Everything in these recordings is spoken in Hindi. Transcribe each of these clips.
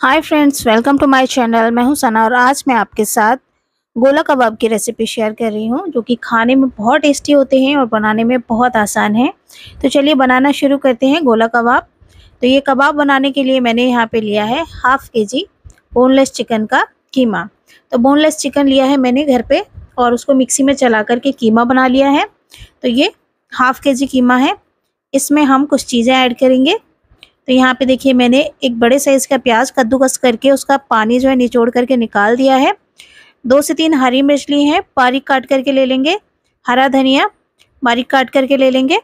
Hi friends welcome to my channel मैं हूँ सना और आज मैं आपके साथ गोला कबाब की रेसिपी शेयर कर रही हूँ, जो कि खाने में बहुत टेस्टी होते हैं और बनाने में बहुत आसान है। तो चलिए बनाना शुरू करते हैं गोला कबाब। तो ये कबाब बनाने के लिए मैंने यहाँ पे लिया है हाफ़ के जी बोनलेस चिकन का कीमा। तो बोनलेस चिकन लिया है मैंने घर पर और उसको मिक्सी में चला करके कीमा बना लिया है। तो ये हाफ़ के जी कीमा है। इसमें हम कुछ चीज़ें ऐड करेंगे। तो यहाँ पे देखिए मैंने एक बड़े साइज़ का प्याज कद्दूकस करके उसका पानी जो है निचोड़ करके निकाल दिया है। दो से तीन हरी मिर्च ली हैं, बारीक काट करके ले लेंगे। हरा धनिया बारीक काट करके ले लेंगे।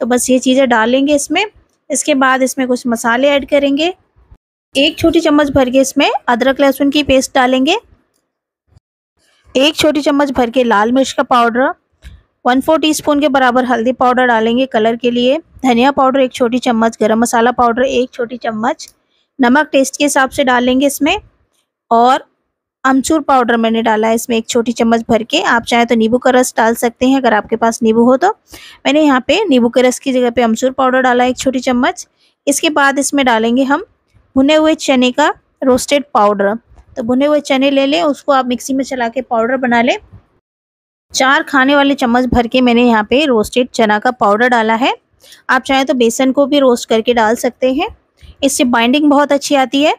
तो बस ये चीज़ें डाल लेंगे इसमें। इसके बाद इसमें कुछ मसाले ऐड करेंगे। एक छोटी चम्मच भर के इसमें अदरक लहसुन की पेस्ट डालेंगे। एक छोटी चम्मच भर के लाल मिर्च का पाउडर। वन फोर टीस्पून के बराबर हल्दी पाउडर डालेंगे कलर के लिए। धनिया पाउडर एक छोटी चम्मच, गरम मसाला पाउडर एक छोटी चम्मच, नमक टेस्ट के हिसाब से डालेंगे इसमें, और अमचूर पाउडर मैंने डाला है इसमें एक छोटी चम्मच भर के। आप चाहें तो नींबू का रस डाल सकते हैं, अगर आपके पास नींबू हो तो। मैंने यहाँ पे नींबू के रस की जगह पे अमचूर पाउडर डाला है एक छोटी चम्मच। इसके बाद इसमें डालेंगे हम भुने हुए चने का रोस्टेड पाउडर। तो भुने हुए चने ले लें, उसको आप मिक्सी में चला के पाउडर बना लें। चार खाने वाले चम्मच भर के मैंने यहाँ पे रोस्टेड चना का पाउडर डाला है। आप चाहें तो बेसन को भी रोस्ट करके डाल सकते हैं। इससे बाइंडिंग बहुत अच्छी आती है।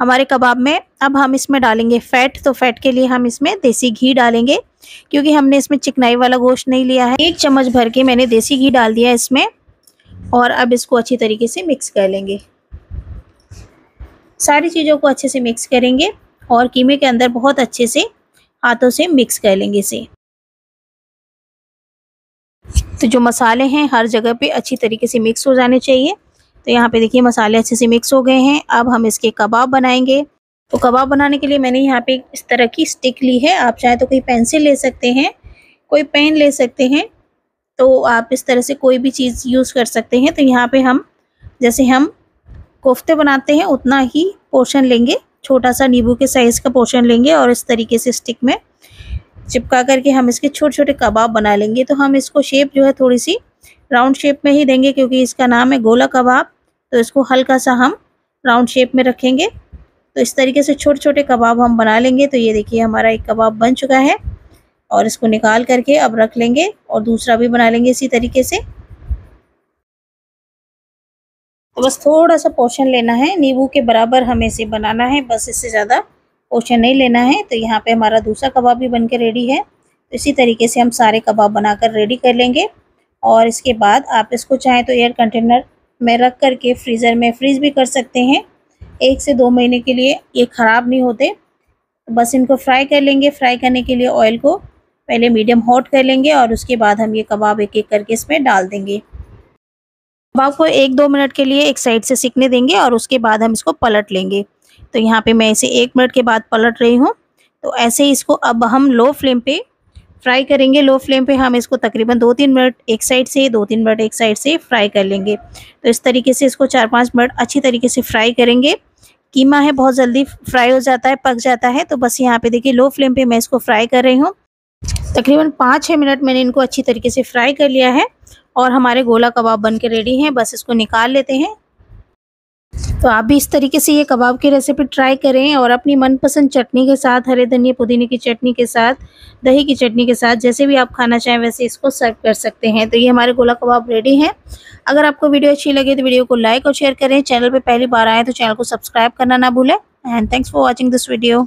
हमारे कबाब में अब हम इसमें डालेंगे फ़ैट तो फ़ैट के लिए हम इसमें देसी घी डालेंगे, क्योंकि हमने इसमें चिकनाई वाला गोश्त नहीं लिया है। एक चम्मच भर के मैंने देसी घी डाल दिया इसमें, और अब इसको अच्छी तरीके से मिक्स कर लेंगे। सारी चीज़ों को अच्छे से मिक्स करेंगे, और कीमे के अंदर बहुत अच्छे से हाथों से मिक्स कर लेंगे इसे। तो जो मसाले हैं, हर जगह पे अच्छी तरीके से मिक्स हो जाने चाहिए। तो यहाँ पे देखिए मसाले अच्छे से मिक्स हो गए हैं। अब हम इसके कबाब बनाएँगे। तो कबाब बनाने के लिए मैंने यहाँ पे इस तरह की स्टिक ली है। आप चाहे तो कोई पेंसिल ले सकते हैं, कोई पेन ले सकते हैं। तो आप इस तरह से कोई भी चीज़ यूज़ कर सकते हैं। तो यहाँ पे हम, जैसे हम कोफ्ते बनाते हैं, उतना ही पोर्शन लेंगे। छोटा सा नींबू के साइज़ का पोर्शन लेंगे और इस तरीके से स्टिक में चिपका करके हम इसके छोटे छोटे कबाब बना लेंगे। तो हम इसको शेप जो है थोड़ी सी राउंड शेप में ही देंगे क्योंकि इसका नाम है गोला कबाब। तो इसको हल्का सा हम राउंड शेप में रखेंगे। तो इस तरीके से छोटे छोटे कबाब हम बना लेंगे। तो ये देखिए हमारा एक कबाब बन चुका है और इसको निकाल करके अब रख लेंगे और दूसरा भी बना लेंगे इसी तरीके से। तो बस थोड़ा सा पोर्शन लेना है। नींबू के बराबर हमें इसे बनाना है। बस इससे ज़्यादा पोर्शन नहीं लेना है तो यहाँ पे हमारा दूसरा कबाब भी बन के रेडी है। तो इसी तरीके से हम सारे कबाब बनाकर रेडी कर लेंगे। और इसके बाद आप इसको चाहें तो एयर कंटेनर में रख करके फ्रीज़र में फ्रीज़ भी कर सकते हैं। एक से दो महीने के लिए ये ख़राब नहीं होते। बस इनको फ्राई कर लेंगे। फ्राई करने के लिए ऑयल को पहले मीडियम हॉट कर लेंगे और उसके बाद हम ये कबाब एक एक करके इसमें डाल देंगे। कबाब को एक दो मिनट के लिए एक साइड से सीखने देंगे और उसके बाद हम इसको पलट लेंगे। तो यहाँ पे मैं इसे एक मिनट के बाद पलट रही हूँ। तो ऐसे ही इसको अब हम लो फ्लेम पे फ्राई करेंगे। लो फ्लेम पे हम इसको तकरीबन दो तीन मिनट एक साइड से दो तीन मिनट एक साइड से फ्राई कर लेंगे। तो इस तरीके से इसको चार पाँच मिनट अच्छी तरीके से फ्राई करेंगे। कीमा है, बहुत जल्दी फ्राई हो जाता है, पक जाता है। तो बस यहाँ पे देखिए लो फ्लेम पे मैं इसको फ्राई कर रही हूँ। तकरीबन पाँच छः मिनट मैंने इनको अच्छी तरीके से फ्राई कर लिया है और हमारे गोला कबाब बन के रेडी हैं। बस इसको निकाल लेते हैं। तो आप भी इस तरीके से ये कबाब की रेसिपी ट्राई करें और अपनी मनपसंद चटनी के साथ, हरे धनिया पुदीने की चटनी के साथ, दही की चटनी के साथ, जैसे भी आप खाना चाहें वैसे इसको सर्व कर सकते हैं। तो ये हमारे गोला कबाब रेडी हैं। अगर आपको वीडियो अच्छी लगे तो वीडियो को लाइक और शेयर करें। चैनल पर पहली बार आएँ तो चैनल को सब्सक्राइब करना ना भूलें। And thanks for watching this video